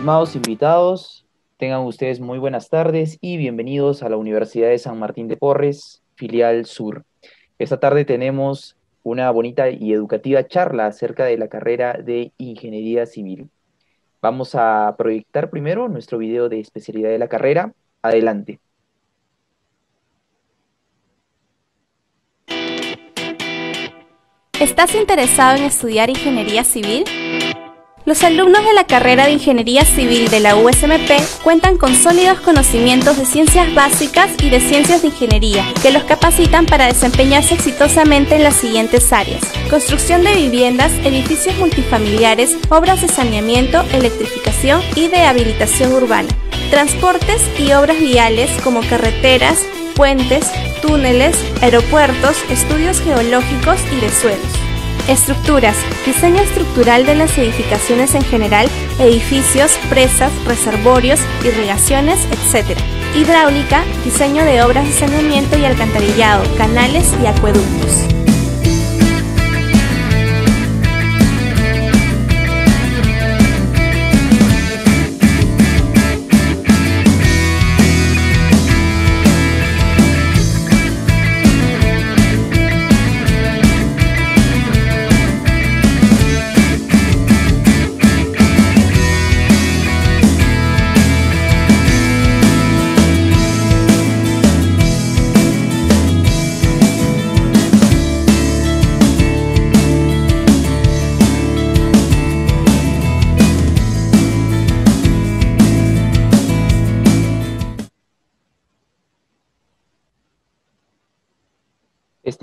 Estimados invitados, tengan ustedes muy buenas tardes y bienvenidos a la Universidad de San Martín de Porres, filial Sur. Esta tarde tenemos una bonita y educativa charla acerca de la carrera de Ingeniería Civil. Vamos a proyectar primero nuestro video de especialidad de la carrera. Adelante. ¿Estás interesado en estudiar Ingeniería Civil? Los alumnos de la carrera de Ingeniería Civil de la USMP cuentan con sólidos conocimientos de ciencias básicas y de ciencias de ingeniería que los capacitan para desempeñarse exitosamente en las siguientes áreas. Construcción de viviendas, edificios multifamiliares, obras de saneamiento, electrificación y de habilitación urbana. Transportes y obras viales como carreteras, puentes, túneles, aeropuertos, estudios geológicos y de suelos. Estructuras, diseño estructural de las edificaciones en general, edificios, presas, reservorios, irrigaciones, etc. Hidráulica, diseño de obras de saneamiento y alcantarillado, canales y acueductos.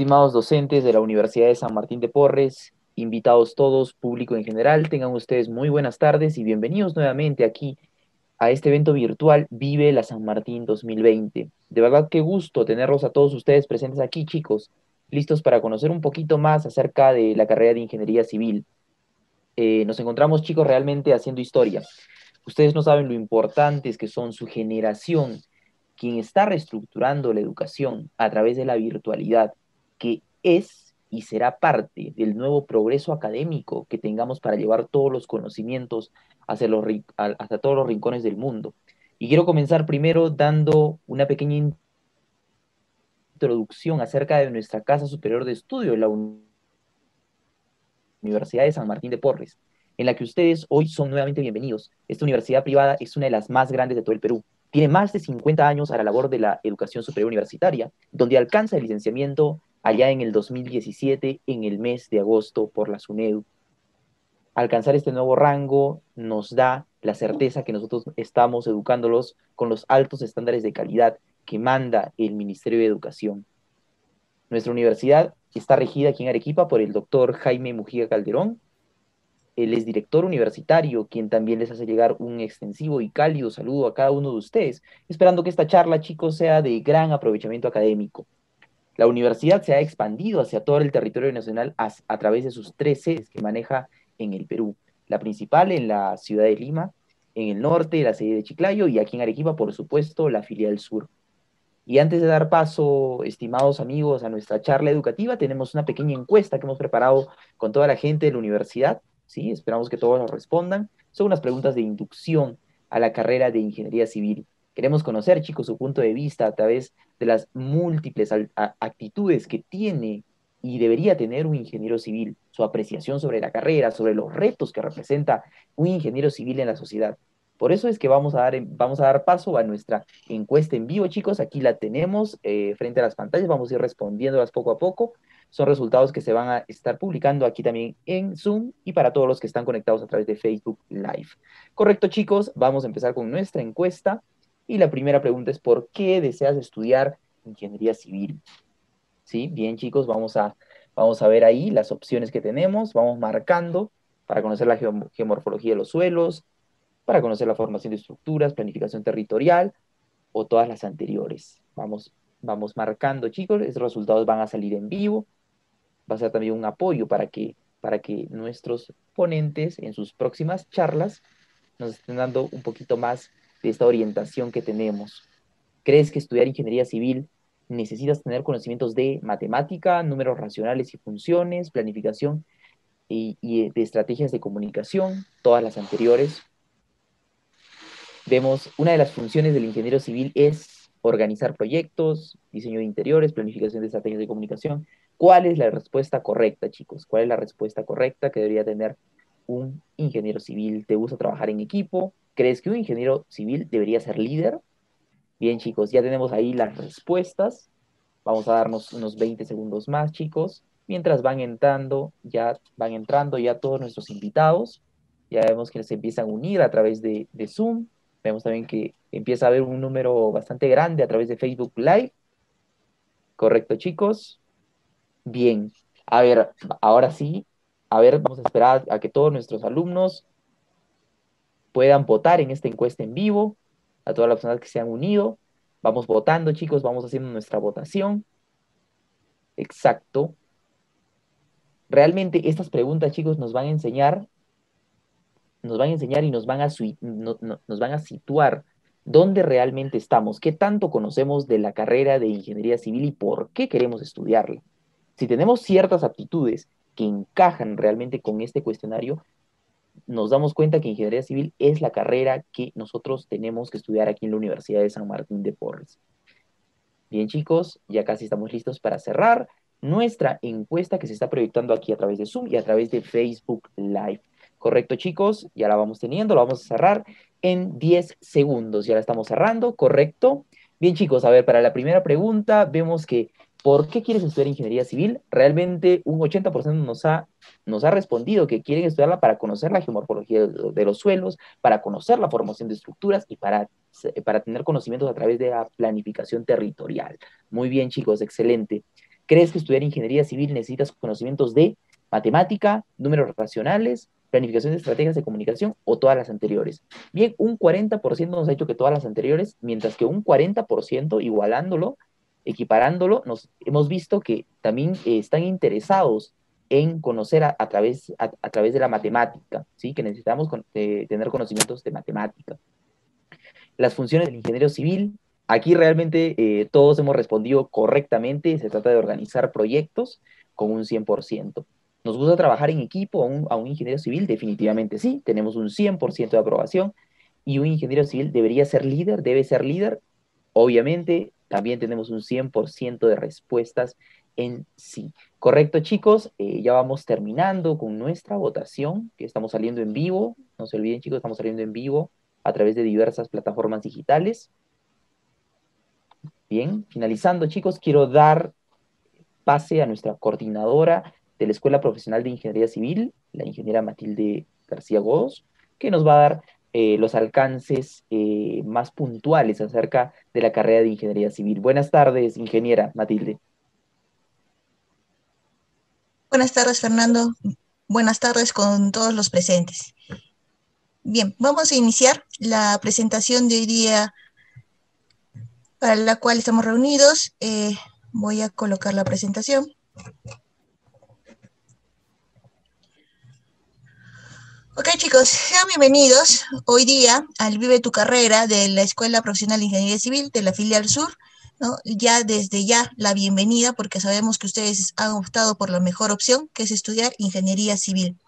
Estimados docentes de la Universidad de San Martín de Porres, invitados todos, público en general, tengan ustedes muy buenas tardes y bienvenidos nuevamente aquí a este evento virtual Vive la San Martín 2020. De verdad qué gusto tenerlos a todos ustedes presentes aquí, chicos, listos para conocer un poquito más acerca de la carrera de Ingeniería Civil. Eh, nos encontramos, chicos, realmente haciendo historia. Ustedes no saben lo importantes que son su generación, quien está reestructurando la educación a través de la virtualidad que es y será parte del nuevo progreso académico que tengamos para llevar todos los conocimientos hacia, hasta todos los rincones del mundo. Y quiero comenzar primero dando una pequeña introducción acerca de nuestra Casa Superior de Estudio, la Universidad de San Martín de Porres, en la que ustedes hoy son nuevamente bienvenidos. Esta universidad privada es una de las más grandes de todo el Perú. Tiene más de 50 años a la labor de la educación superior universitaria, donde alcanza el licenciamiento allá en el 2017, en el mes de agosto, por la SUNEDU. Alcanzar este nuevo rango nos da la certeza que nosotros estamos educándolos con los altos estándares de calidad que manda el Ministerio de Educación. Nuestra universidad está regida aquí en Arequipa por el doctor Jaime Mujica Calderón. Él es director universitario, quien también les hace llegar un extensivo y cálido saludo a cada uno de ustedes, esperando que esta charla, chicos, sea de gran aprovechamiento académico. La universidad se ha expandido hacia todo el territorio nacional a, través de sus tres sedes que maneja en el Perú. La principal en la ciudad de Lima, en el norte la sede de Chiclayo y aquí en Arequipa, por supuesto, la filial sur. Y antes de dar paso, estimados amigos, a nuestra charla educativa, tenemos una pequeña encuesta que hemos preparado con toda la gente de la universidad. ¿sí? Esperamos que todos nos respondan. Son unas preguntas de inducción a la carrera de Ingeniería Civil. Queremos conocer, chicos, su punto de vista a través de las múltiples actitudes que tiene y debería tener un ingeniero civil, su apreciación sobre la carrera, sobre los retos que representa un ingeniero civil en la sociedad. Por eso es que vamos a dar, vamos a dar paso a nuestra encuesta en vivo, chicos. Aquí la tenemos eh, frente a las pantallas, vamos a ir respondiéndolas poco a poco. Son resultados que se van a estar publicando aquí también en Zoom y para todos los que están conectados a través de Facebook Live. Correcto, chicos, vamos a empezar con nuestra encuesta. Y la primera pregunta es, ¿por qué deseas estudiar ingeniería civil? ¿Sí? Bien, chicos, vamos a, vamos a ver ahí las opciones que tenemos, vamos marcando para conocer la geomorfología de los suelos, para conocer la formación de estructuras, planificación territorial o todas las anteriores. Vamos, vamos marcando, chicos, esos resultados van a salir en vivo. Va a ser también un apoyo para que, para que nuestros ponentes en sus próximas charlas nos estén dando un poquito más de esta orientación que tenemos. ¿Crees que estudiar ingeniería civil necesitas tener conocimientos de matemática, números racionales y funciones, planificación y, de estrategias de comunicación, todas las anteriores? vemos una de las funciones del ingeniero civil es organizar proyectos, diseño de interiores, planificación de estrategias de comunicación. ¿Cuál es la respuesta correcta, chicos? ¿Cuál es la respuesta correcta que debería tener un ingeniero civil? ¿Te gusta trabajar en equipo? ¿Crees que un ingeniero civil debería ser líder? Bien, chicos, ya tenemos ahí las respuestas. Vamos a darnos unos 20 segundos más, chicos. Mientras van entrando, ya van entrando ya todos nuestros invitados. Ya vemos que se empiezan a unir a través de, de Zoom. Vemos también que empieza a haber un número bastante grande a través de Facebook Live. Correcto, chicos. Bien. A ver, ahora sí. A ver, vamos a esperar a que todos nuestros alumnos puedan votar en esta encuesta en vivo. A todas las personas que se han unido. Vamos votando, chicos. Vamos haciendo nuestra votación. Exacto. Realmente estas preguntas, chicos, nos van a enseñar nos van a enseñar y nos van a, nos van a situar dónde realmente estamos, qué tanto conocemos de la carrera de ingeniería civil y por qué queremos estudiarla. Si tenemos ciertas aptitudes que encajan realmente con este cuestionario, nos damos cuenta que ingeniería civil es la carrera que nosotros tenemos que estudiar aquí en la Universidad de San Martín de Porres. Bien chicos, ya casi estamos listos para cerrar nuestra encuesta que se está proyectando aquí a través de Zoom y a través de Facebook Live. Correcto, chicos, ya la vamos teniendo, lo vamos a cerrar en 10 segundos. Ya la estamos cerrando, correcto. Bien, chicos, a ver, para la primera pregunta, vemos que ¿por qué quieres estudiar ingeniería civil? Realmente un 80% nos ha, nos ha respondido que quieren estudiarla para conocer la geomorfología de los suelos, para conocer la formación de estructuras y para, para tener conocimientos a través de la planificación territorial. Muy bien, chicos, excelente. ¿Crees que estudiar ingeniería civil necesitas conocimientos de matemática, números racionales, planificación de estrategias de comunicación o todas las anteriores. Bien, un 40% nos ha dicho que todas las anteriores, mientras que un 40% igualándolo, equiparándolo, nos hemos visto que también eh, están interesados en conocer a, través, a, través de la matemática, ¿sí? que necesitamos eh, tener conocimientos de matemática. Las funciones del ingeniero civil, aquí realmente eh, todos hemos respondido correctamente, se trata de organizar proyectos con un 100%. ¿Nos gusta trabajar en equipo a un, ingeniero civil? Definitivamente sí, tenemos un 100% de aprobación y un ingeniero civil debería ser líder, debe ser líder. Obviamente, también tenemos un 100% de respuestas en sí. Correcto, chicos, eh, ya vamos terminando con nuestra votación, que estamos saliendo en vivo. No se olviden, chicos, estamos saliendo en vivo a través de diversas plataformas digitales. Bien, finalizando, chicos, quiero dar pase a nuestra coordinadora de la Escuela Profesional de Ingeniería Civil, la ingeniera Matilde García Godos, que nos va a dar eh, los alcances eh, más puntuales acerca de la carrera de Ingeniería Civil. Buenas tardes, ingeniera Matilde. Buenas tardes, Fernando. Buenas tardes con todos los presentes. Bien, vamos a iniciar la presentación de hoy día para la cual estamos reunidos. Eh, voy a colocar la presentación. Ok chicos, sean bienvenidos hoy día al Vive tu Carrera de la Escuela Profesional de Ingeniería Civil de la filial Sur. Ya desde ya la bienvenida porque sabemos que ustedes han optado por la mejor opción que es estudiar Ingeniería Civil.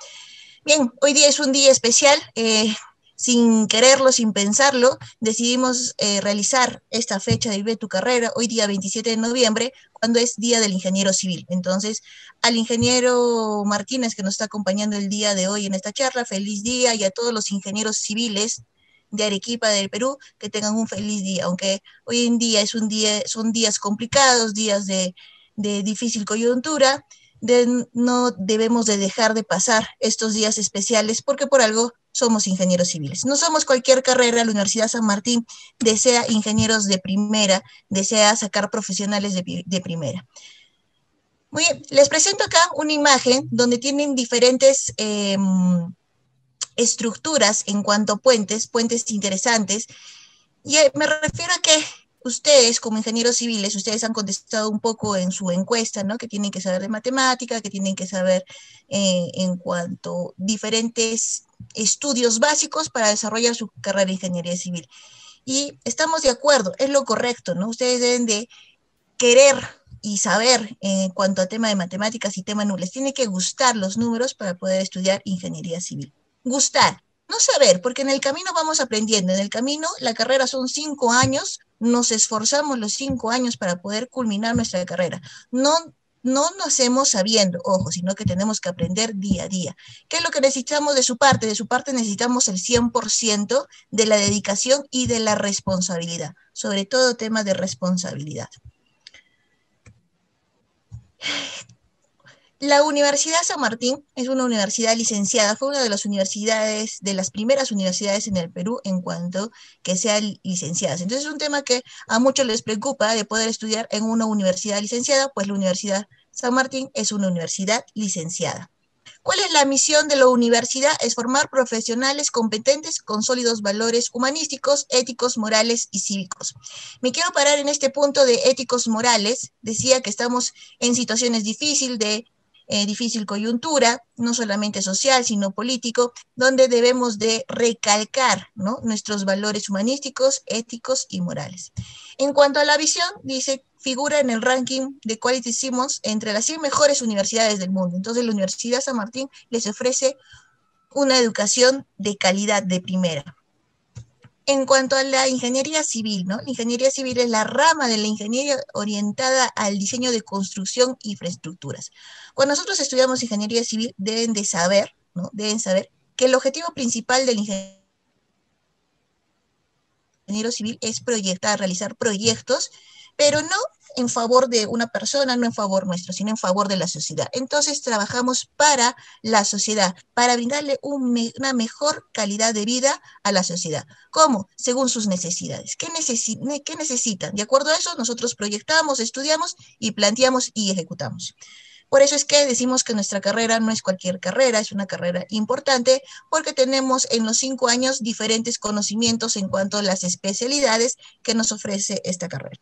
Bien, hoy día es un día especial. Eh, sin quererlo, sin pensarlo, decidimos eh, realizar esta fecha de Vive tu Carrera, hoy día 27 de noviembre, cuando es Día del Ingeniero Civil. Entonces, al ingeniero Martínez que nos está acompañando el día de hoy en esta charla, feliz día, y a todos los ingenieros civiles de Arequipa, del Perú, que tengan un feliz día, aunque hoy en día, es un día son días complicados, días de, de difícil coyuntura, no debemos de dejar de pasar estos días especiales porque por algo somos ingenieros civiles. No somos cualquier carrera, la Universidad San Martín desea ingenieros de primera, desea sacar profesionales de, primera. Muy bien, les presento acá una imagen donde tienen diferentes em, estructuras en cuanto a puentes, puentes interesantes. Y eh, me refiero a que ustedes como ingenieros civiles, ustedes han contestado un poco en su encuesta, ¿no? Que tienen que saber de matemática, que tienen que saber eh, en cuanto diferentes estudios básicos para desarrollar su carrera de ingeniería civil. Y estamos de acuerdo, es lo correcto, ¿no? Ustedes deben de querer y saber en cuanto a tema de matemáticas y tema nulo. Les tiene que gustar los números para poder estudiar ingeniería civil. Gustar, no saber, porque en el camino vamos aprendiendo. En el camino, la carrera son cinco años, nos esforzamos los cinco años para poder culminar nuestra carrera. No, no nacemos sabiendo, ojo, sino que tenemos que aprender día a día. ¿Qué es lo que necesitamos de su parte? De su parte necesitamos el 100% de la dedicación y de la responsabilidad, sobre todo tema de responsabilidad. La Universidad San Martín es una universidad licenciada, fue una de las universidades, de las primeras universidades en el Perú en cuanto que sean licenciadas. Entonces es un tema que a muchos les preocupa de poder estudiar en una universidad licenciada, pues la Universidad San Martín es una universidad licenciada. ¿Cuál es la misión de la universidad? Es formar profesionales competentes con sólidos valores humanísticos, éticos, morales y cívicos. Me quiero parar en este punto de éticos morales. Decía que estamos en situaciones difíciles de eh, difícil coyuntura, no solamente social, sino político, donde debemos de recalcar nuestros valores humanísticos, éticos y morales. En cuanto a la visión, dice, figura en el ranking de Quality Simmons entre las 100 mejores universidades del mundo. Entonces, la Universidad San Martín les ofrece una educación de calidad de primera. En cuanto a la ingeniería civil, ¿no? La ingeniería civil es la rama de la ingeniería orientada al diseño de construcción e infraestructuras. Cuando nosotros estudiamos ingeniería civil, deben de saber, ¿no? Deben saber que el objetivo principal del ingeniero civil es proyectar, realizar proyectos, pero no en favor de una persona, no en favor nuestro, sino en favor de la sociedad. Entonces trabajamos para la sociedad, para brindarle una mejor calidad de vida a la sociedad. ¿Cómo? Según sus necesidades. ¿Qué, ¿Qué necesitan? De acuerdo a eso, nosotros proyectamos, estudiamos y planteamos y ejecutamos. Por eso es que decimos que nuestra carrera no es cualquier carrera, es una carrera importante porque tenemos en los cinco años diferentes conocimientos en cuanto a las especialidades que nos ofrece esta carrera.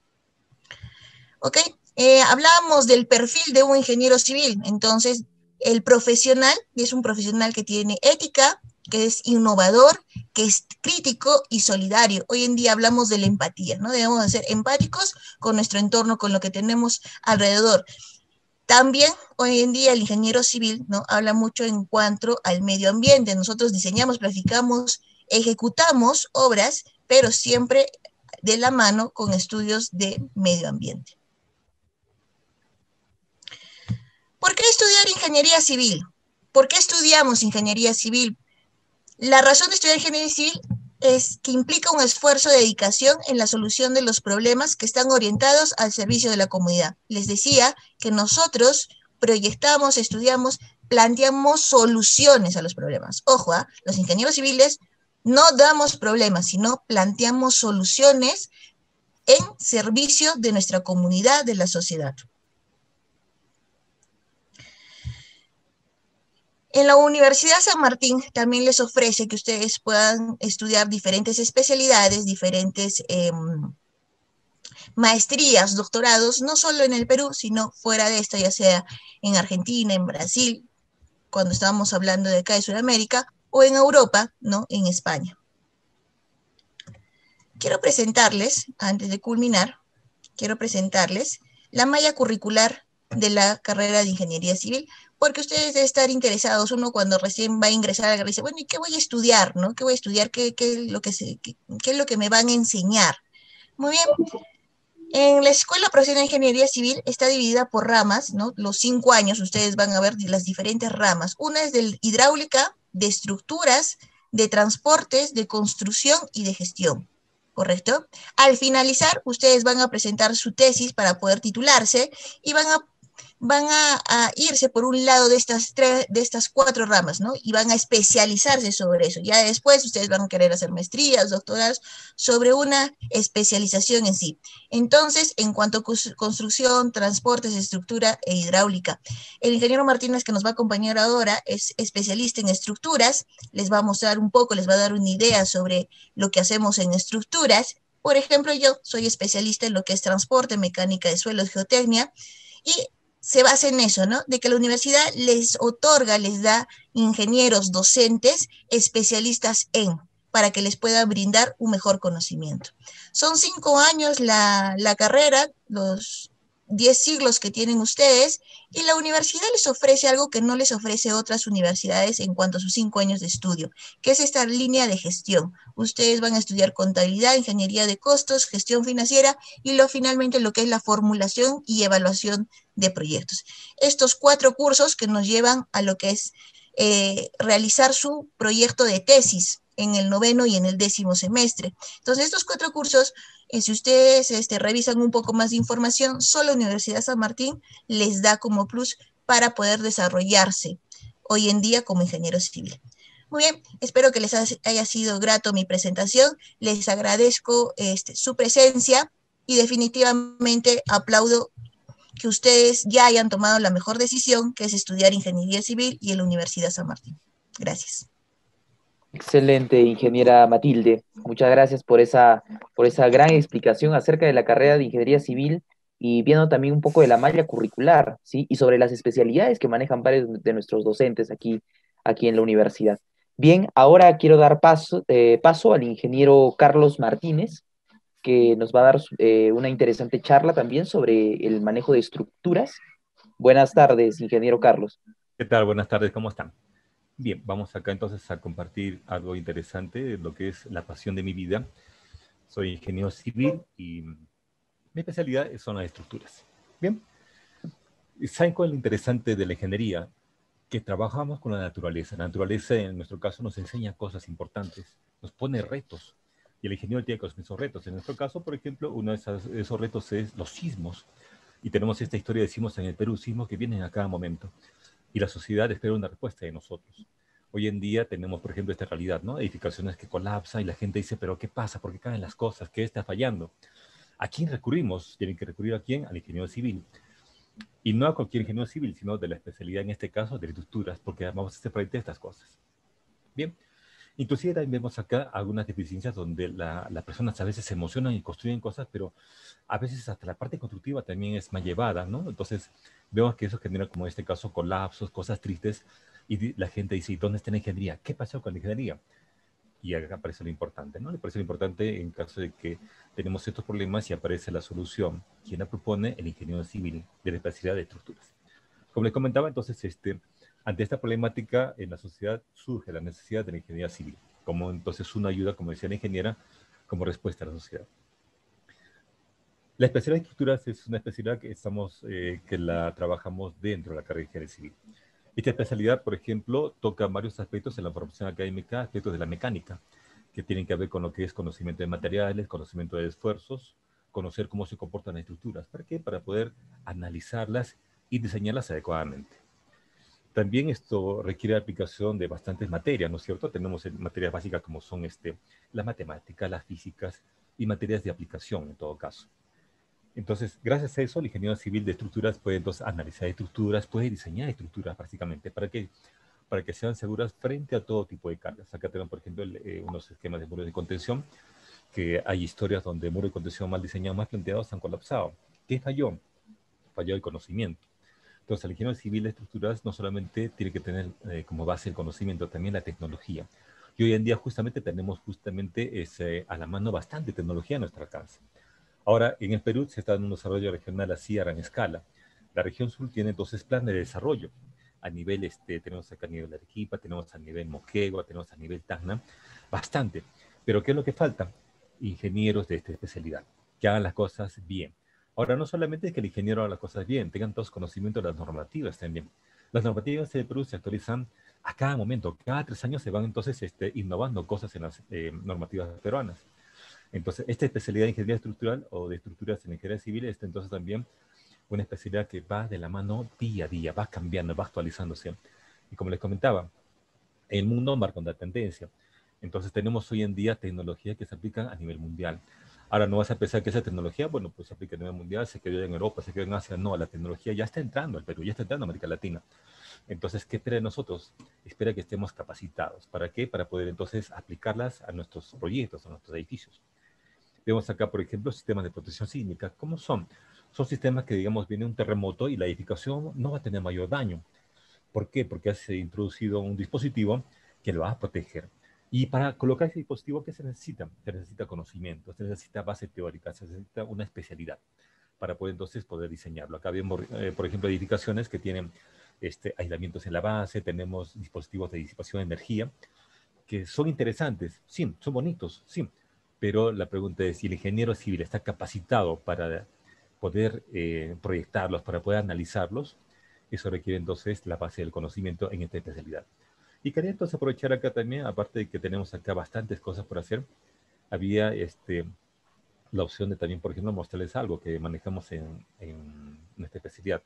¿Ok? Eh, hablábamos del perfil de un ingeniero civil, entonces el profesional es un profesional que tiene ética, que es innovador, que es crítico y solidario. Hoy en día hablamos de la empatía, ¿no? Debemos de ser empáticos con nuestro entorno, con lo que tenemos alrededor. También hoy en día el ingeniero civil ¿no? habla mucho en cuanto al medio ambiente. Nosotros diseñamos, planificamos, ejecutamos obras, pero siempre de la mano con estudios de medio ambiente. ¿Por qué estudiar ingeniería civil? ¿Por qué estudiamos ingeniería civil? La razón de estudiar ingeniería civil es que implica un esfuerzo de dedicación en la solución de los problemas que están orientados al servicio de la comunidad. Les decía que nosotros proyectamos, estudiamos, planteamos soluciones a los problemas. Ojo, ¿ah? los ingenieros civiles no damos problemas, sino planteamos soluciones en servicio de nuestra comunidad, de la sociedad. En la Universidad San Martín también les ofrece que ustedes puedan estudiar diferentes especialidades, diferentes em, maestrías, doctorados, no solo en el Perú, sino fuera de esta, ya sea en Argentina, en Brasil, cuando estábamos hablando de acá de Sudamérica, o en Europa, ¿no? En España. Quiero presentarles, antes de culminar, quiero presentarles la malla curricular de la carrera de Ingeniería Civil, porque ustedes deben estar interesados, uno cuando recién va a ingresar dice, bueno, ¿y qué voy a estudiar? ¿no? ¿Qué voy a estudiar? ¿Qué, es lo que qué, es lo que me van a enseñar? Muy bien. En la Escuela Profesional de Ingeniería Civil está dividida por ramas, ¿no? Los cinco años ustedes van a ver las diferentes ramas. Una es de hidráulica, de estructuras, de transportes, de construcción y de gestión. ¿Correcto? Al finalizar, ustedes van a presentar su tesis para poder titularse y van a van a, irse por un lado de estas, tres, de estas cuatro ramas, ¿no? Y van a especializarse sobre eso. Ya después ustedes van a querer hacer maestrías, doctorados, sobre una especialización en sí. Entonces, en cuanto a construcción, transportes, estructura e hidráulica, el ingeniero Martínez que nos va a acompañar ahora es especialista en estructuras, les va a mostrar un poco, les va a dar una idea sobre lo que hacemos en estructuras. Por ejemplo, yo soy especialista en lo que es transporte, mecánica de suelos, geotecnia, y se basa en eso, ¿no? De que la universidad les otorga, les da ingenieros, docentes, especialistas en, para que les pueda brindar un mejor conocimiento. Son cinco años la, carrera, los, 10 siglos que tienen ustedes y la universidad les ofrece algo que no les ofrece otras universidades en cuanto a sus cinco años de estudio, que es esta línea de gestión. Ustedes van a estudiar contabilidad, ingeniería de costos, gestión financiera y lo finalmente lo que es la formulación y evaluación de proyectos. Estos cuatro cursos que nos llevan a lo que es eh, realizar su proyecto de tesis en el noveno y en el décimo semestre. Entonces, estos cuatro cursos y si ustedes este, revisan un poco más de información, solo Universidad San Martín les da como plus para poder desarrollarse hoy en día como ingeniero civil. Muy bien, espero que les haya sido grato mi presentación. Les agradezco este, su presencia y definitivamente aplaudo que ustedes ya hayan tomado la mejor decisión, que es estudiar ingeniería civil y en la Universidad San Martín. Gracias. Excelente, ingeniera Matilde. Muchas gracias por esa, por esa gran explicación acerca de la carrera de ingeniería civil y viendo también un poco de la malla curricular, ¿sí? Y sobre las especialidades que manejan varios de nuestros docentes aquí, aquí en la universidad. Bien, ahora quiero dar paso, eh, paso al ingeniero Carlos Martínez, que nos va a dar eh, una interesante charla también sobre el manejo de estructuras. Buenas tardes, ingeniero Carlos. ¿Qué tal? Buenas tardes, ¿cómo están? Bien, vamos acá entonces a compartir algo interesante lo que es la pasión de mi vida. Soy ingeniero civil y mi especialidad son las estructuras. Bien, ¿saben cuál es lo interesante de la ingeniería? Que trabajamos con la naturaleza. La naturaleza, en nuestro caso, nos enseña cosas importantes, nos pone retos. Y el ingeniero tiene que esos retos. En nuestro caso, por ejemplo, uno de esos, esos retos es los sismos. Y tenemos esta historia de sismos en el Perú, sismos que vienen a cada momento y la sociedad espera una respuesta de nosotros. Hoy en día tenemos, por ejemplo, esta realidad, ¿no? Edificaciones que colapsan y la gente dice, pero ¿qué pasa? ¿Por qué caen las cosas? ¿Qué está fallando? ¿A quién recurrimos? Tienen que recurrir a quién? Al ingeniero civil. Y no a cualquier ingeniero civil, sino de la especialidad, en este caso, de estructuras, porque vamos a hacer frente a estas cosas. Bien. Inclusive también vemos acá algunas deficiencias donde las personas a veces se emocionan y construyen cosas, pero a veces hasta la parte constructiva también es más llevada, ¿no? Entonces vemos que eso genera como en este caso colapsos, cosas tristes, y la gente dice, ¿dónde está la ingeniería? ¿Qué pasó con la ingeniería? Y acá aparece lo importante, ¿no? Le parece lo importante en caso de que tenemos estos problemas y aparece la solución. ¿Quién la propone? El ingeniero civil de la especialidad de estructuras. Como les comentaba, entonces, este, ante esta problemática en la sociedad surge la necesidad de la ingeniería civil, como entonces una ayuda, como decía la ingeniera, como respuesta a la sociedad. La especialidad de estructuras es una especialidad que, estamos, eh, que la trabajamos dentro de la carrera de ingeniería civil. Esta especialidad, por ejemplo, toca varios aspectos en la formación académica, aspectos de la mecánica, que tienen que ver con lo que es conocimiento de materiales, conocimiento de esfuerzos, conocer cómo se comportan las estructuras. ¿Para qué? Para poder analizarlas y diseñarlas adecuadamente. También esto requiere aplicación de bastantes materias, ¿no es cierto? Tenemos materias básicas como son este, las matemáticas, las físicas y materias de aplicación en todo caso. Entonces, gracias a eso, el ingeniero civil de estructuras puede entonces analizar estructuras, puede diseñar estructuras básicamente para que, para que sean seguras frente a todo tipo de cargas. Acá tenemos, por ejemplo, eh, unos esquemas de muros de contención, que hay historias donde muros de contención mal diseñados, mal planteados, han colapsado. ¿Qué falló? Falló el conocimiento. Entonces, el ingeniero civil de estructuras no solamente tiene que tener eh, como base el conocimiento, también la tecnología. Y hoy en día justamente tenemos justamente ese, a la mano bastante tecnología en nuestra casa. Ahora, en el Perú se está dando un desarrollo regional así a gran escala. La región sur tiene 12 planes de desarrollo. A nivel, este, tenemos acá a nivel Arequipa, tenemos a nivel Moquegua, tenemos a nivel Tacna, bastante. Pero ¿qué es lo que falta? Ingenieros de esta especialidad, que hagan las cosas bien. Ahora, no solamente es que el ingeniero haga las cosas bien, tengan todos conocimiento de las normativas también. Las normativas de Perú se actualizan a cada momento. Cada tres años se van entonces este, innovando cosas en las eh, normativas peruanas. Entonces, esta especialidad de ingeniería estructural o de estructuras en ingeniería civil es entonces también una especialidad que va de la mano día a día, va cambiando, va actualizándose. Y como les comentaba, el mundo marca una tendencia. Entonces tenemos hoy en día tecnologías que se aplican a nivel mundial. Ahora no vas a pensar que esa tecnología, bueno, pues se aplica a nivel mundial, se quedó en Europa, se quedó en Asia. No, la tecnología ya está entrando al Perú, ya está entrando a América Latina. Entonces, ¿qué espera de nosotros? Espera que estemos capacitados. ¿Para qué? Para poder entonces aplicarlas a nuestros proyectos, a nuestros edificios. Vemos acá, por ejemplo, sistemas de protección sísmica. ¿Cómo son? Son sistemas que, digamos, viene un terremoto y la edificación no va a tener mayor daño. ¿Por qué? Porque ha introducido un dispositivo que lo va a proteger. Y para colocar ese dispositivo, ¿qué se necesita? Se necesita conocimiento, se necesita base teórica, se necesita una especialidad. para poder entonces poder diseñarlo. Acá vemos, eh, por ejemplo, edificaciones que tienen este, aislamientos en la base, tenemos dispositivos de disipación de energía, que son interesantes, sí, son bonitos, sí, pero la pregunta es si el ingeniero civil está capacitado para poder eh, proyectarlos, para poder analizarlos, eso requiere entonces la base del conocimiento en esta especialidad. Y quería entonces aprovechar acá también, aparte de que tenemos acá bastantes cosas por hacer, había este, la opción de también, por ejemplo, mostrarles algo que manejamos en, en esta especialidad.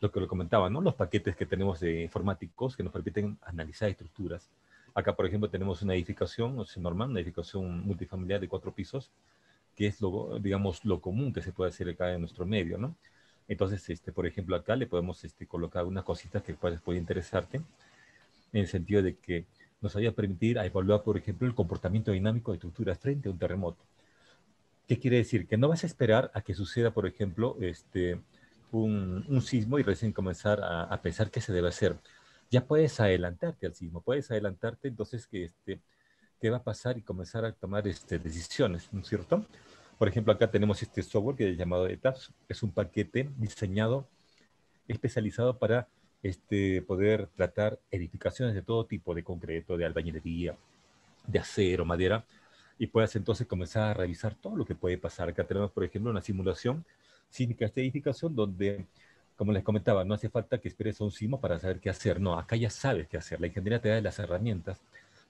Lo que lo comentaba, ¿no? Los paquetes que tenemos de informáticos que nos permiten analizar estructuras. Acá, por ejemplo, tenemos una edificación, o sea, normal, una edificación multifamiliar de cuatro pisos, que es, lo, digamos, lo común que se puede hacer acá en nuestro medio, ¿no? Entonces, este, por ejemplo, acá le podemos este, colocar unas cositas que puede, puede interesarte, en el sentido de que nos vaya a permitir a evaluar, por ejemplo, el comportamiento dinámico de estructuras frente a un terremoto. ¿Qué quiere decir? Que no vas a esperar a que suceda, por ejemplo, este, un, un sismo y recién comenzar a, a, pensar qué se debe hacer. Ya puedes adelantarte al sismo, puedes adelantarte entonces que, este, qué va a pasar y comenzar a tomar este, decisiones, ¿no es cierto? Por ejemplo, acá tenemos este software que es llamado ETAPS, es un paquete diseñado, especializado para este, poder tratar edificaciones de todo tipo, de concreto, de albañilería, de acero, madera, y puedas entonces comenzar a revisar todo lo que puede pasar. Acá tenemos, por ejemplo, una simulación cívica de esta edificación donde, como les comentaba, no hace falta que esperes a un sismo para saber qué hacer. No, acá ya sabes qué hacer. La ingeniería te da las herramientas,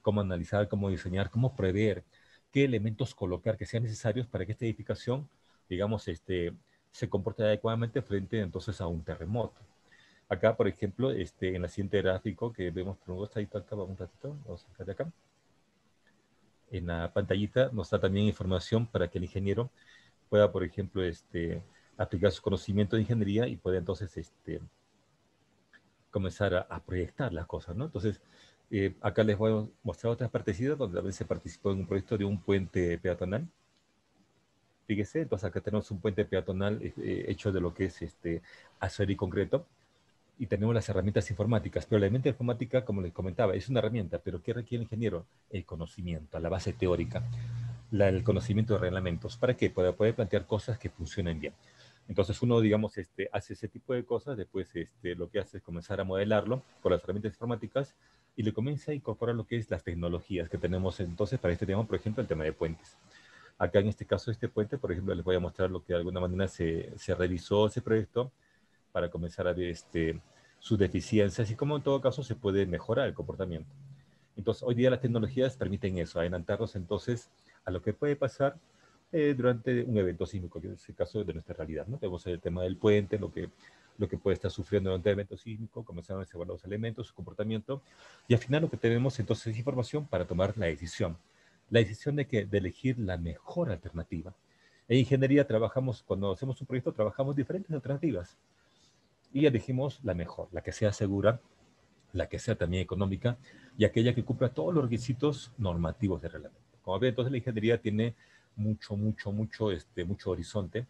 cómo analizar, cómo diseñar, cómo prever, qué elementos colocar que sean necesarios para que esta edificación, digamos, este, se comporte adecuadamente frente entonces a un terremoto. Acá, por ejemplo, este, en la siguiente gráfico que vemos, por un acá, vamos un ratito, vamos a sacar de acá. En la pantallita nos da también información para que el ingeniero pueda, por ejemplo, este, aplicar su conocimiento de ingeniería y puede entonces este, comenzar a, proyectar las cosas, ¿no? Entonces, eh, acá les voy a mostrar otras partecitas donde a veces se participó en un proyecto de un puente peatonal. Fíjese, entonces acá tenemos un puente peatonal eh, hecho de lo que es este acero y concreto y tenemos las herramientas informáticas, pero la herramienta informática, como les comentaba, es una herramienta, pero ¿qué requiere el ingeniero? El conocimiento, la base teórica, la, el conocimiento de reglamentos, para que pueda poder plantear cosas que funcionen bien. Entonces uno, digamos, este, hace ese tipo de cosas, después este, lo que hace es comenzar a modelarlo con las herramientas informáticas y le comienza a incorporar lo que es las tecnologías que tenemos entonces para este tema, por ejemplo, el tema de puentes. Acá en este caso, este puente, por ejemplo, les voy a mostrar lo que de alguna manera se, se revisó ese proyecto para comenzar a ver este, sus deficiencias y cómo en todo caso se puede mejorar el comportamiento. Entonces, hoy día las tecnologías permiten eso, adelantarnos entonces a lo que puede pasar eh, durante un evento sísmico, que es el caso de nuestra realidad. ¿no? Tenemos el tema del puente, lo que, lo que puede estar sufriendo durante el evento sísmico, comenzaron a evaluar los elementos, su comportamiento, y al final lo que tenemos entonces es información para tomar la decisión. La decisión de, que, de elegir la mejor alternativa. En ingeniería trabajamos, cuando hacemos un proyecto, trabajamos diferentes alternativas y elegimos la mejor, la que sea segura, la que sea también económica y aquella que cumpla todos los requisitos normativos de reglamento. Como ven, entonces la ingeniería tiene mucho, mucho, mucho, este, mucho horizonte.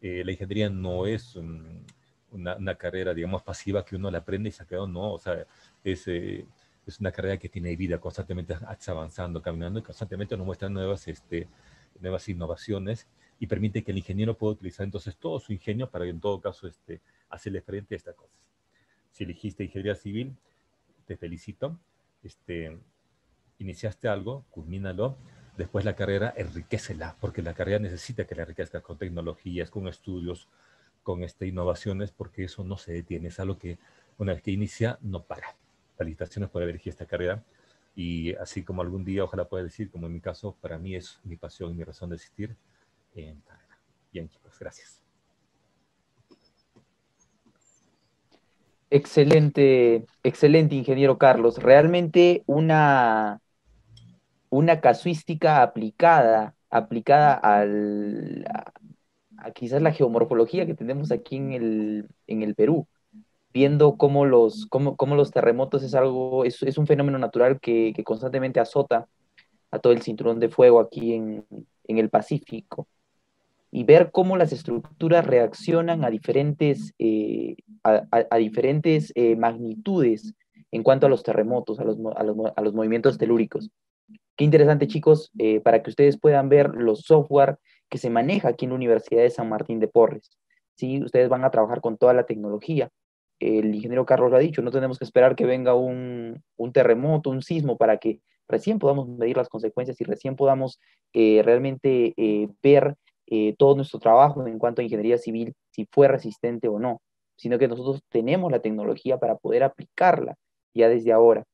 Eh, la ingeniería no es una, una, carrera, digamos, pasiva que uno la aprende y se quedado, no, o sea, es, eh, es una carrera que tiene vida, constantemente avanzando, caminando y constantemente nos muestra nuevas, este, nuevas innovaciones y permite que el ingeniero pueda utilizar entonces todo su ingenio para en todo caso este, hacerle frente a estas cosas. Si elegiste ingeniería civil, te felicito. Este, iniciaste algo, culmínalo. Después la carrera, enriquecela, porque la carrera necesita que la enriquezcas con tecnologías, con estudios, con este, innovaciones, porque eso no se detiene. Es algo que una vez que inicia, no para. Felicitaciones por haber elegido esta carrera. Y así como algún día, ojalá pueda decir, como en mi caso, para mí es mi pasión y mi razón de existir en carrera. Bien, chicos, gracias. Excelente, excelente, ingeniero Carlos. Realmente una, una casuística aplicada, aplicada al, a, quizás la geomorfología que tenemos aquí en el, en el Perú, viendo cómo los, cómo, cómo los terremotos es algo, es, es un fenómeno natural que, que, constantemente azota a todo el cinturón de fuego aquí en, en el Pacífico y ver cómo las estructuras reaccionan a diferentes, eh, a, diferentes eh, magnitudes en cuanto a los terremotos, a los, a los, los movimientos telúricos. Qué interesante, chicos, eh, para que ustedes puedan ver los software que se maneja aquí en la Universidad de San Martín de Porres. ¿sí? Ustedes van a trabajar con toda la tecnología. El ingeniero Carlos lo ha dicho, no tenemos que esperar que venga un, un terremoto, un sismo para que recién podamos medir las consecuencias y recién podamos realmente ver eh, todo nuestro trabajo en cuanto a ingeniería civil, si fue resistente o no, sino que nosotros tenemos la tecnología para poder aplicarla ya desde ahora.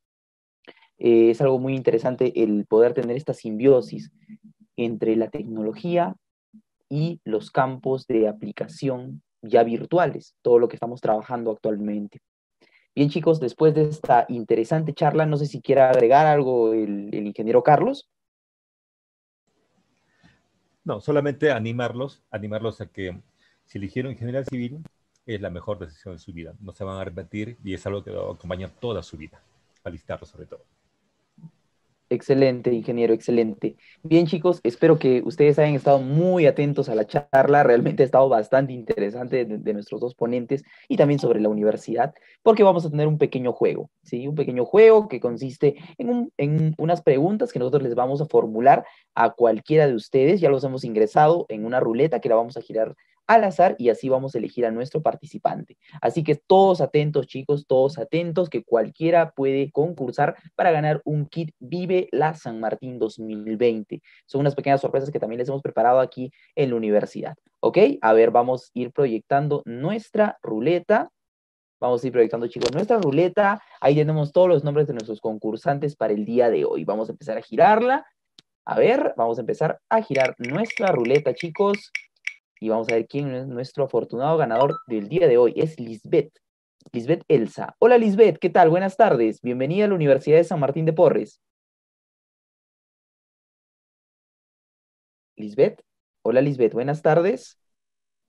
es algo muy interesante el poder tener esta simbiosis entre la tecnología y los campos de aplicación ya virtuales, todo lo que estamos trabajando actualmente. Bien, chicos, después de esta interesante charla, no sé si quiera agregar algo el, ingeniero Carlos. No, solamente animarlos, animarlos a que si eligieron ingeniería civil, es la mejor decisión de su vida. No se van a arrepentir y es algo que va a acompañar toda su vida. Felicitarlos sobre todo. Excelente, ingeniero, excelente. Bien, chicos, espero que ustedes hayan estado muy atentos a la charla. Realmente ha estado bastante interesante de, nuestros dos ponentes y también sobre la universidad, porque vamos a tener un pequeño juego, ¿sí? Un pequeño juego que consiste en, en unas preguntas que nosotros les vamos a formular a cualquiera de ustedes. Ya los hemos ingresado en una ruleta que la vamos a girar al azar y así vamos a elegir a nuestro participante. Así que todos atentos, chicos, todos atentos, que cualquiera puede concursar para ganar un kit Vive la San Martín 2020. Son unas pequeñas sorpresas que también les hemos preparado aquí en la universidad. ¿Ok? A ver, vamos a ir proyectando nuestra ruleta. Vamos a ir proyectando, chicos, nuestra ruleta. Ahí tenemos todos los nombres de nuestros concursantes para el día de hoy. Vamos a empezar a girarla. A ver, vamos a empezar a girar nuestra ruleta, chicos y vamos a ver quién es nuestro afortunado ganador del día de hoy. Es Lisbeth. Lisbeth Elsa. Hola Lisbeth, ¿qué tal? Buenas tardes. Bienvenida a la Universidad de San Martín de Porres. Lisbeth. Hola Lisbeth, buenas tardes.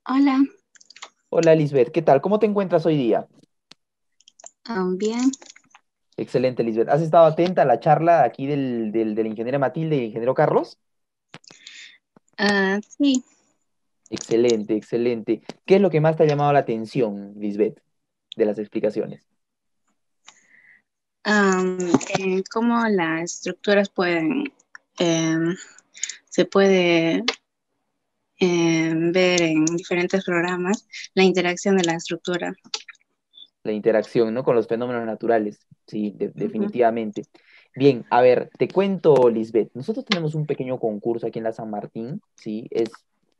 Hola. Hola Lisbeth, ¿qué tal? ¿Cómo te encuentras hoy día? bien. Excelente, Lisbeth. ¿Has estado atenta a la charla aquí del, del, ingeniero Matilde y el ingeniero Carlos? Ah, sí. Excelente, excelente. ¿Qué es lo que más te ha llamado la atención, Lisbeth, de las explicaciones? cómo las estructuras pueden, em, se puede em, ver en diferentes programas la interacción de la estructura. La interacción, ¿no? Con los fenómenos naturales, sí, definitivamente. Bien, a ver, te cuento, Lisbeth. Nosotros tenemos un pequeño concurso aquí en la San Martín, ¿sí? Es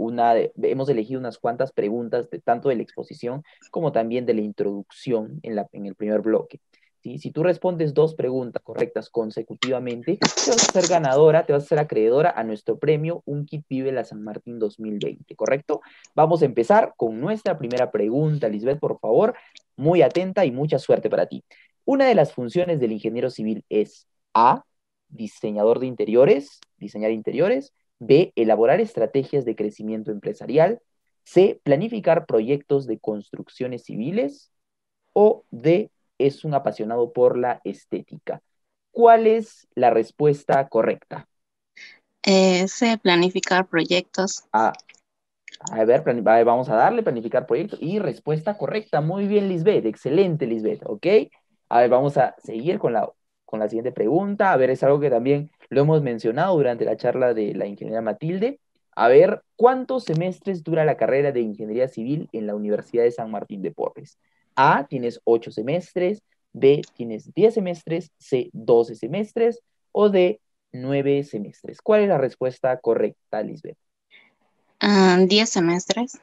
una, hemos elegido unas cuantas preguntas de tanto de la exposición como también de la introducción en, la, en el primer bloque. ¿sí? Si tú respondes dos preguntas correctas consecutivamente, te vas a ser ganadora, te vas a ser acreedora a nuestro premio Un Kit Vive la San Martín 2020, ¿correcto? Vamos a empezar con nuestra primera pregunta, Lisbeth, por favor, muy atenta y mucha suerte para ti. Una de las funciones del ingeniero civil es A, diseñador de interiores, diseñar interiores, B, elaborar estrategias de crecimiento empresarial. C, planificar proyectos de construcciones civiles. O D, es un apasionado por la estética. ¿Cuál es la respuesta correcta? Eh, C, planificar proyectos. Ah, a ver, vamos a darle planificar proyectos. Y respuesta correcta. Muy bien, Lisbeth. Excelente, Lisbeth. ¿Ok? A ver, vamos a seguir con la, con la siguiente pregunta. A ver, es algo que también lo hemos mencionado durante la charla de la ingeniera Matilde. A ver, ¿cuántos semestres dura la carrera de ingeniería civil en la Universidad de San Martín de Porres? A, tienes ocho semestres, B, tienes diez semestres, C, doce semestres o D, nueve semestres. ¿Cuál es la respuesta correcta, Lisbeth? Ah, diez semestres.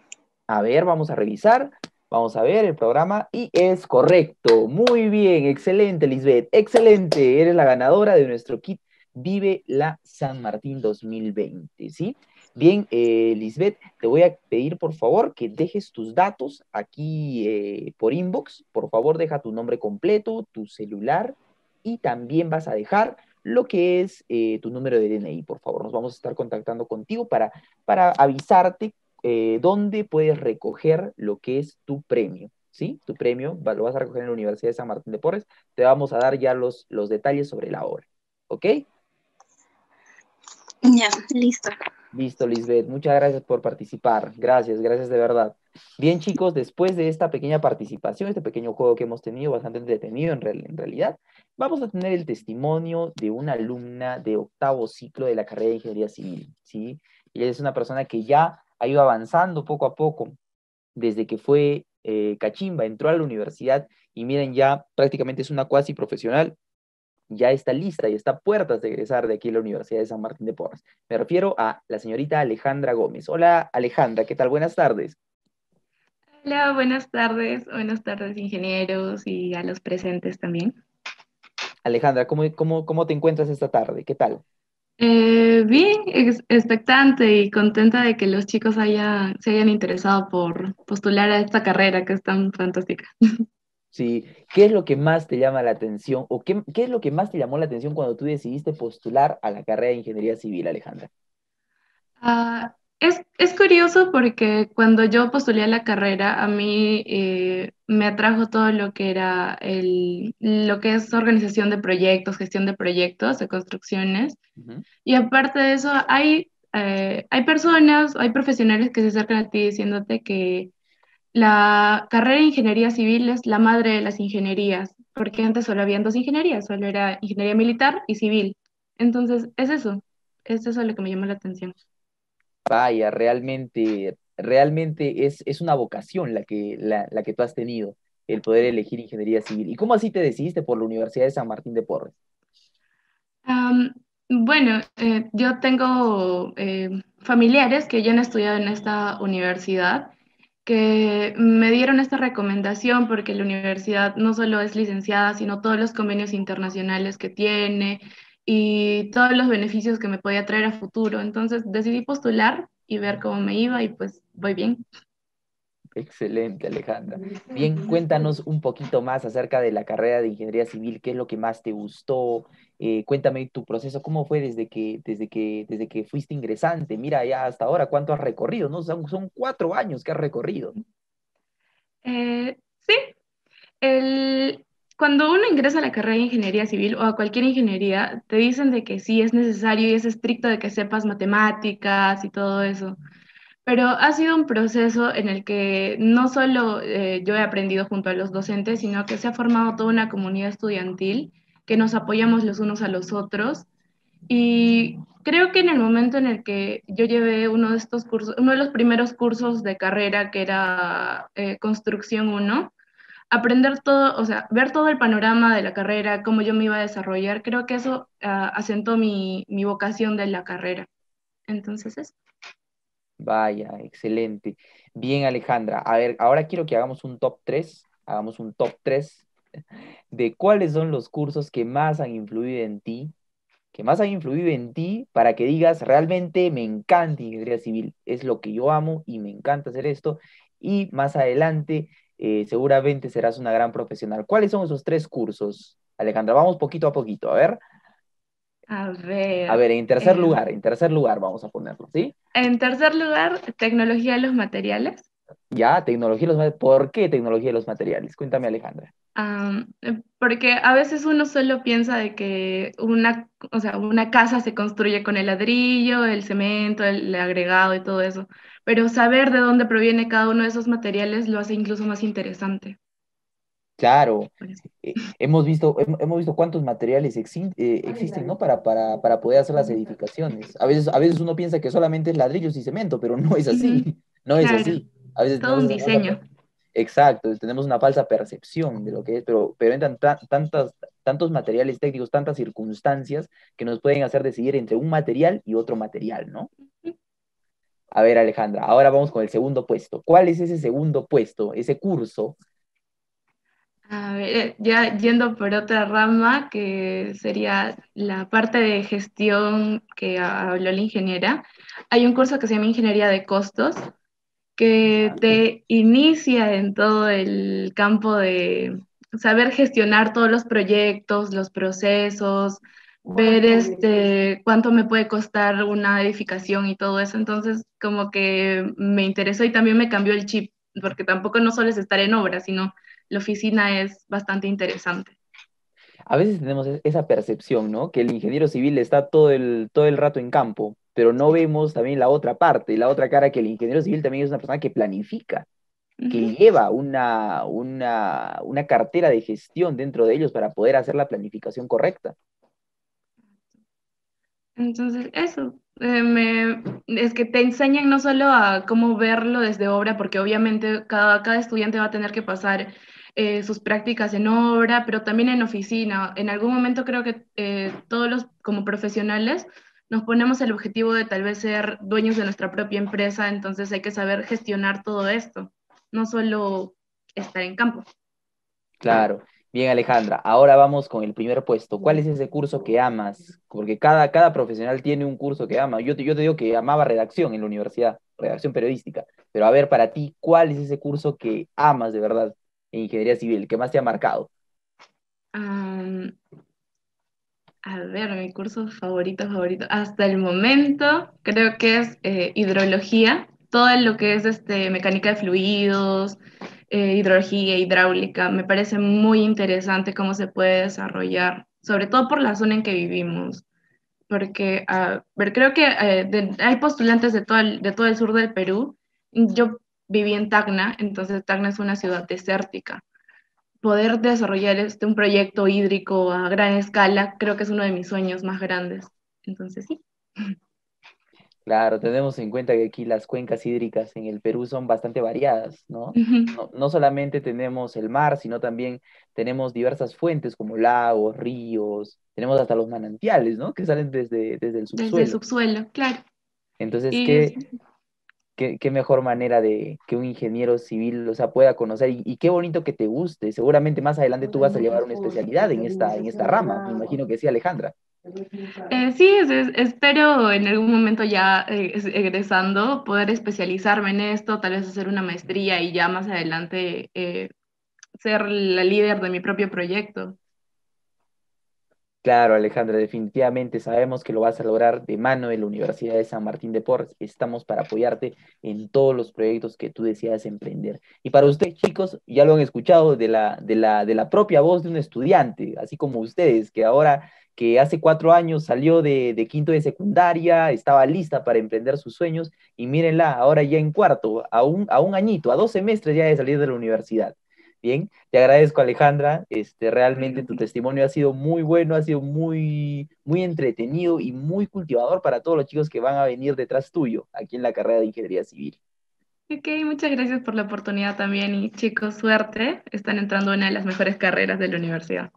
A ver, vamos a revisar. Vamos a ver el programa y es correcto. Muy bien, excelente, Lisbeth. Excelente. Eres la ganadora de nuestro kit Vive la San Martín 2020, ¿sí? Bien, eh, Lisbeth, te voy a pedir por favor que dejes tus datos aquí eh, por inbox. Por favor, deja tu nombre completo, tu celular y también vas a dejar lo que es eh, tu número de DNI, por favor. Nos vamos a estar contactando contigo para, para avisarte dónde puedes recoger lo que es tu premio. ¿Sí? Tu premio lo vas a recoger en la Universidad de San Martín de Porres. Te vamos a dar ya los, los detalles sobre la obra. ¿Ok? Ya, listo. Listo, Lisbeth. Muchas gracias por participar. Gracias, gracias de verdad. Bien, chicos, después de esta pequeña participación, este pequeño juego que hemos tenido, bastante entretenido en, realidad, vamos a tener el testimonio de una alumna de octavo ciclo de la carrera de Ingeniería Civil, ¿sí? Y es una persona que ya ha ido avanzando poco a poco desde que fue eh, cachimba, entró a la universidad y miren, ya prácticamente es una cuasi profesional, ya está lista y está a puertas de egresar de aquí a la Universidad de San Martín de Porras. Me refiero a la señorita Alejandra Gómez. Hola Alejandra, ¿qué tal? Buenas tardes. Hola, buenas tardes. Buenas tardes, ingenieros y a los presentes también. Alejandra, ¿cómo, cómo, cómo te encuentras esta tarde? ¿Qué tal? Eh, bien, expectante y contenta de que los chicos se hayan interesado por postular a esta carrera que es tan fantástica. Sí, ¿qué es lo que más te llama la atención o qué, qué es lo que más te llamó la atención cuando tú decidiste postular a la carrera de Ingeniería Civil, Alejandra? Ah, es, es, curioso porque cuando yo postulé a la carrera, a mí eh, me atrajo todo lo que era el, lo que es organización de proyectos, gestión de proyectos, de construcciones. Y aparte de eso, hay, eh, hay personas, hay profesionales que se acercan a ti diciéndote que la carrera de ingeniería civil es la madre de las ingenierías, porque antes solo habían dos ingenierías, solo era ingeniería militar y civil. Entonces, es eso, es eso lo que me llama la atención. Vaya, realmente, realmente es, es una vocación la que, la, que tú has tenido, el poder elegir ingeniería civil. ¿Y cómo así te decidiste por la Universidad de San Martín de Porres? bueno, eh, yo tengo eh, familiares que ya han estudiado en esta universidad que me dieron esta recomendación porque la universidad no solo es licenciada, sino todos los convenios internacionales que tiene, y todos los beneficios que me podía traer a futuro. Entonces decidí postular y ver cómo me iba y pues voy bien. Excelente, Alejandra. Bien, cuéntanos un poquito más acerca de la carrera de ingeniería civil, qué es lo que más te gustó, eh, cuéntame tu proceso, cómo fue desde que, desde, que, desde que fuiste ingresante, mira ya hasta ahora cuánto has recorrido, ¿no? Son, son cuatro años que has recorrido. Eh, sí, el, cuando uno ingresa a la carrera de ingeniería civil o a cualquier ingeniería, te dicen de que sí es necesario y es estricto de que sepas matemáticas y todo eso. Pero ha sido un proceso en el que no solo eh, yo he aprendido junto a los docentes, sino que se ha formado toda una comunidad estudiantil que nos apoyamos los unos a los otros. Y creo que en el momento en el que yo llevé uno de estos cursos, uno de los primeros cursos de carrera que era eh, Construcción 1, aprender todo, o sea, ver todo el panorama de la carrera, cómo yo me iba a desarrollar, creo que eso uh, asentó mi, mi, vocación de la carrera. Entonces es. Vaya, excelente. Bien, Alejandra. A ver, ahora quiero que hagamos un top 3, hagamos un top 3 de cuáles son los cursos que más han influido en ti, que más han influido en ti para que digas, realmente me encanta ingeniería civil, es lo que yo amo y me encanta hacer esto. Y más adelante eh, seguramente serás una gran profesional. ¿Cuáles son esos tres cursos, Alejandra? Vamos poquito a poquito, a ver. A ver. A ver, en tercer eh, lugar, en tercer lugar vamos a ponerlo, ¿sí? En tercer lugar, tecnología de los materiales. Ya, tecnología de los materiales. ¿Por qué tecnología de los materiales? Cuéntame, Alejandra. Porque a veces uno solo piensa de que una, o sea, una casa se construye con el ladrillo, el cemento, el agregado y todo eso pero saber de dónde proviene cada uno de esos materiales lo hace incluso más interesante. Claro, eh, hemos visto, hemos visto cuántos materiales eh, existen, ¿no? Para, para, para, poder hacer las edificaciones. A veces, a veces uno piensa que solamente es ladrillos y cemento, pero no es así, no es así. A veces Todo un diseño. Exacto, tenemos una falsa percepción de lo que es, pero, pero entran tantas, tantos materiales técnicos, tantas circunstancias que nos pueden hacer decidir entre un material y otro material, ¿no? A ver, Alejandra, ahora vamos con el segundo puesto. ¿Cuál es ese segundo puesto, ese curso? A ver, eh, ya yendo por otra rama, que sería la parte de gestión que habló la ingeniera, hay un curso que se llama Ingeniería de Costos, que te inicia en todo el campo de saber gestionar todos los proyectos, los procesos, ver este, cuánto me puede costar una edificación y todo eso. Entonces, como que me interesó y también me cambió el chip, porque tampoco no solo es estar en obra, sino la oficina es bastante interesante. A veces tenemos e-, esa percepción, ¿no? Que el ingeniero civil está todo el, todo el rato en campo, pero no vemos también la otra parte, la otra cara, que el ingeniero civil también es una persona que planifica, que lleva una, una, una cartera de gestión dentro de ellos para poder hacer la planificación correcta. Entonces, eso, Eh, es que te enseñan no solo a cómo verlo desde obra, porque obviamente cada, cada estudiante va a tener que pasar eh, sus prácticas en obra, pero también en oficina. En algún momento creo que eh, todos los como profesionales nos ponemos el objetivo de tal vez ser dueños de nuestra propia empresa, entonces hay que saber gestionar todo esto, no solo estar en campo. Claro. Bien, Alejandra, ahora vamos con el primer puesto. ¿Cuál es ese curso que amas? Porque cada, cada profesional tiene un curso que ama. Yo yo te digo que amaba redacción en la universidad, redacción periodística. Pero a ver, para ti, ¿cuál es ese curso que amas de verdad en ingeniería civil, que más te ha marcado? a ver, mi curso favorito, favorito. Hasta el momento creo que es eh, hidrología, todo lo que es este, mecánica de fluidos, eh, hidrología, hidráulica. Me parece muy interesante cómo se puede desarrollar, sobre todo por la zona en que vivimos. Porque, ver, creo que eh, hay postulantes de todo, de todo el sur del Perú. Yo viví en Tacna, entonces Tacna es una ciudad desértica. Poder desarrollar este, un proyecto hídrico a gran escala creo que es uno de mis sueños más grandes. Entonces, sí. Claro, tenemos en cuenta que aquí las cuencas hídricas en el Perú son bastante variadas, ¿no? No, solamente tenemos el mar, sino también tenemos diversas fuentes como lagos, ríos, tenemos hasta los manantiales, ¿no? Que salen desde, desde el subsuelo. Desde el subsuelo, claro. Entonces, ¿qué, qué, mejor manera de que un ingeniero civil, o sea, pueda conocer y, y, qué bonito que te guste. Seguramente más adelante tú vas a llevar una especialidad en esta, en esta rama, me imagino que sí, Alejandra. Eh, sí, espero en algún momento ya eh, egresando poder especializarme en esto, tal vez hacer una maestría y ya más adelante eh, ser la líder de mi propio proyecto. Claro, Alejandra, definitivamente sabemos que lo vas a lograr de mano de la Universidad de San Martín de Porres. Estamos para apoyarte en todos los proyectos que tú deseas emprender. Y para ustedes, chicos, ya lo han escuchado de la, de la, de la propia voz de un estudiante, así como ustedes, que ahora que hace cuatro años salió de, quinto de secundaria, estaba lista para emprender sus sueños, y mírenla, ahora ya en cuarto, a un, a un añito, a dos semestres ya de salir de la universidad. Bien, te agradezco Alejandra, este, realmente tu testimonio ha sido muy bueno, ha sido muy, muy entretenido y muy cultivador para todos los chicos que van a venir detrás tuyo aquí en la carrera de Ingeniería Civil. Ok, muchas gracias por la oportunidad también y chicos, suerte, están entrando en una de las mejores carreras de la universidad.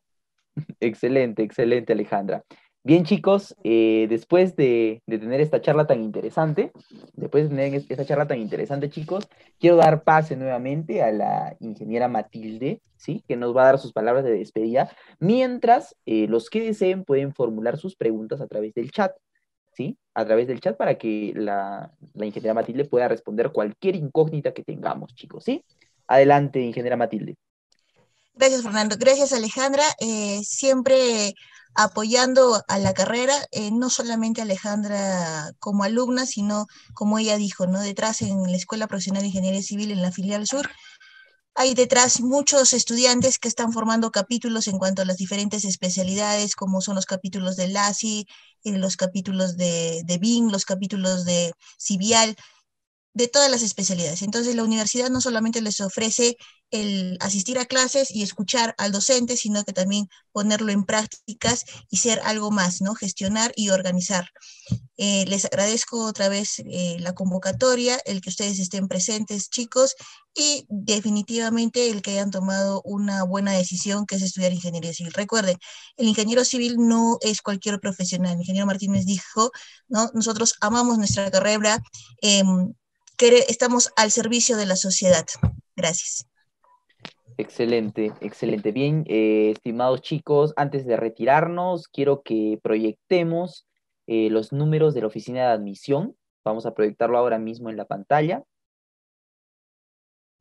Excelente, excelente, Alejandra. Bien, chicos, eh, después de, tener esta charla tan interesante, después de tener esta charla tan interesante, chicos, quiero dar pase nuevamente a la ingeniera Matilde, ¿sí? Que nos va a dar sus palabras de despedida, mientras eh, los que deseen pueden formular sus preguntas a través del chat, ¿sí? A través del chat para que la, la ingeniera Matilde pueda responder cualquier incógnita que tengamos, chicos, ¿sí? Adelante, ingeniera Matilde. Gracias, Fernando. Gracias, Alejandra. Eh, siempre apoyando a la carrera, eh, no solamente Alejandra como alumna, sino como ella dijo, ¿no? Detrás en la Escuela Profesional de Ingeniería Civil en la filial sur, hay detrás muchos estudiantes que están formando capítulos en cuanto a las diferentes especialidades, como son los capítulos de LASI, eh, los capítulos de, de BIM, los capítulos de CIVIAL, de todas las especialidades. Entonces, la universidad no solamente les ofrece el asistir a clases y escuchar al docente, sino que también ponerlo en prácticas y ser algo más, ¿no? Gestionar y organizar. Eh, les agradezco otra vez eh, la convocatoria, el que ustedes estén presentes, chicos, y definitivamente el que hayan tomado una buena decisión, que es estudiar ingeniería civil. Recuerden, el ingeniero civil no es cualquier profesional. El ingeniero Martínez dijo, ¿no? Nosotros amamos nuestra carrera. Eh, estamos al servicio de la sociedad. Gracias. Excelente, excelente. Bien, eh, estimados chicos, antes de retirarnos, quiero que proyectemos eh, los números de la oficina de admisión. Vamos a proyectarlo ahora mismo en la pantalla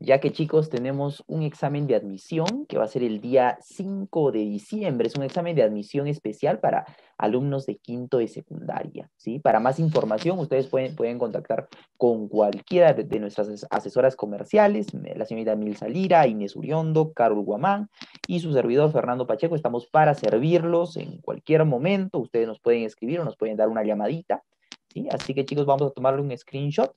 ya que chicos tenemos un examen de admisión que va a ser el día 5 de diciembre. Es un examen de admisión especial para alumnos de quinto de secundaria. ¿sí? Para más información, ustedes pueden, pueden contactar con cualquiera de, nuestras asesoras comerciales, la señorita Mil Salira, Inés Uriondo, Carol Guamán y su servidor Fernando Pacheco. Estamos para servirlos en cualquier momento. Ustedes nos pueden escribir o nos pueden dar una llamadita. ¿sí? Así que chicos, vamos a tomarle un screenshot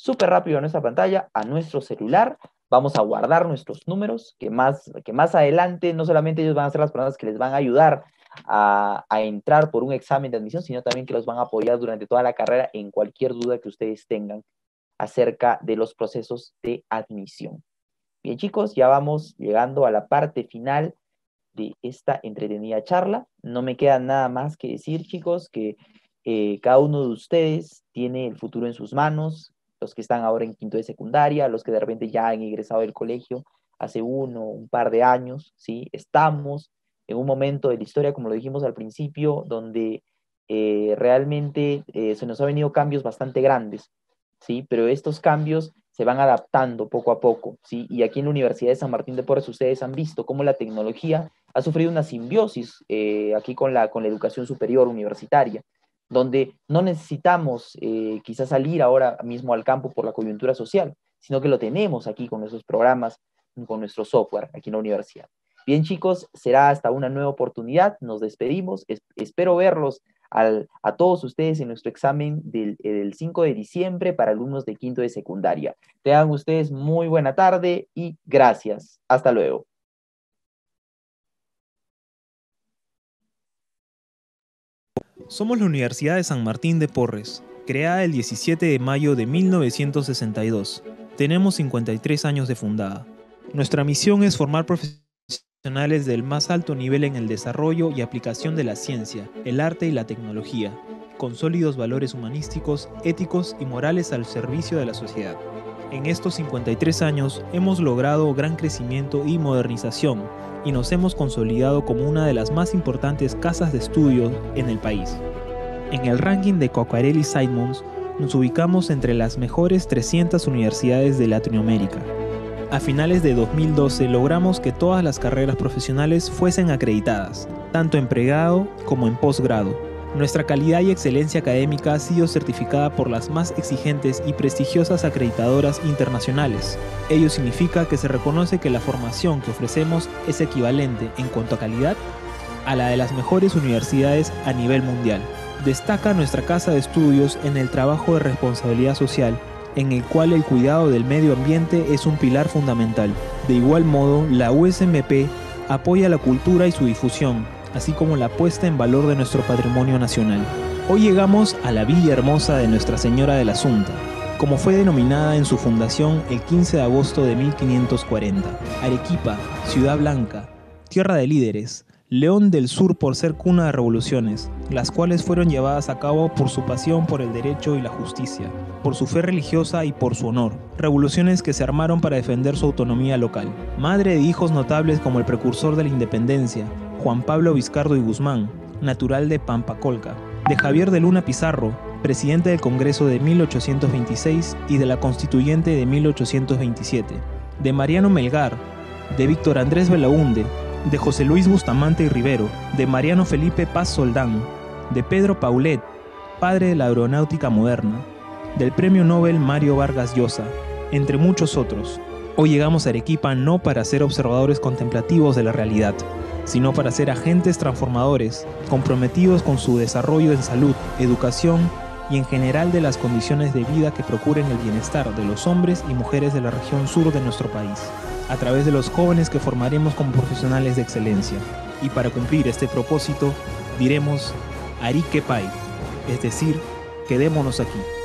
súper rápido a nuestra pantalla, a nuestro celular. Vamos a guardar nuestros números, que más, que más adelante no solamente ellos van a ser las personas que les van a ayudar a, a, entrar por un examen de admisión, sino también que los van a apoyar durante toda la carrera en cualquier duda que ustedes tengan acerca de los procesos de admisión. Bien chicos, ya vamos llegando a la parte final de esta entretenida charla. No me queda nada más que decir chicos que eh, cada uno de ustedes tiene el futuro en sus manos, los que están ahora en quinto de secundaria, los que de repente ya han ingresado del colegio hace uno, un par de años, ¿sí? Estamos en un momento de la historia, como lo dijimos al principio, donde eh, realmente eh, se nos han venido cambios bastante grandes, ¿sí? Pero estos cambios se van adaptando poco a poco, ¿sí? Y aquí en la Universidad de San Martín de Porres ustedes han visto cómo la tecnología ha sufrido una simbiosis eh, aquí con la, con la educación superior universitaria, donde no necesitamos eh, quizás salir ahora mismo al campo por la coyuntura social, sino que lo tenemos aquí con nuestros programas, con nuestro software aquí en la universidad. Bien chicos, será hasta una nueva oportunidad, nos despedimos, espero verlos a todos ustedes en nuestro examen del, eh, del 5 de diciembre para alumnos de quinto de secundaria. Tengan ustedes muy buena tarde y gracias. Hasta luego. Somos la Universidad de San Martín de Porres, creada el 17 de mayo de 1962. Tenemos 53 años de fundada. Nuestra misión es formar profesionales del más alto nivel en el desarrollo y aplicación de la ciencia, el arte y la tecnología, con sólidos valores humanísticos, éticos y morales al servicio de la sociedad. En estos 53 años hemos logrado gran crecimiento y modernización y nos hemos consolidado como una de las más importantes casas de estudio en el país. En el ranking de Cocarelli Simons nos ubicamos entre las mejores 300 universidades de Latinoamérica a finales de 2012 logramos que todas las carreras profesionales fuesen acreditadas, tanto en pregrado como en posgrado. Nuestra calidad y excelencia académica ha sido certificada por las más exigentes y prestigiosas acreditadoras internacionales. Ello significa que se reconoce que la formación que ofrecemos es equivalente en cuanto a calidad a la de las mejores universidades a nivel mundial. Destaca nuestra casa de estudios en el trabajo de responsabilidad social en el cual el cuidado del medio ambiente es un pilar fundamental. De igual modo, la USMP apoya la cultura y su difusión, así como la puesta en valor de nuestro patrimonio nacional. Hoy llegamos a la Villa Hermosa de Nuestra Señora de la Asunta, como fue denominada en su fundación el 15 de agosto de 1540. Arequipa, Ciudad Blanca, tierra de líderes, León del Sur por ser cuna de revoluciones, las cuales fueron llevadas a cabo por su pasión por el derecho y la justicia, por su fe religiosa y por su honor, revoluciones que se armaron para defender su autonomía local. Madre de hijos notables como el precursor de la independencia, Juan Pablo Vizcardo y Guzmán, natural de Pampacolca, de Javier de Luna Pizarro, presidente del Congreso de 1826 y de la Constituyente de 1827, de Mariano Melgar, de Víctor Andrés Belaunde, de José Luis Bustamante y Rivero, de Mariano Felipe Paz Soldán, de Pedro Paulet, padre de la aeronáutica moderna, del Premio Nobel Mario Vargas Llosa, entre muchos otros. Hoy llegamos a Arequipa no para ser observadores contemplativos de la realidad, sino para ser agentes transformadores, comprometidos con su desarrollo en salud, educación y en general de las condiciones de vida que procuren el bienestar de los hombres y mujeres de la región sur de nuestro país a través de los jóvenes que formaremos como profesionales de excelencia. Y para cumplir este propósito, diremos Arique Pai, es decir, quedémonos aquí.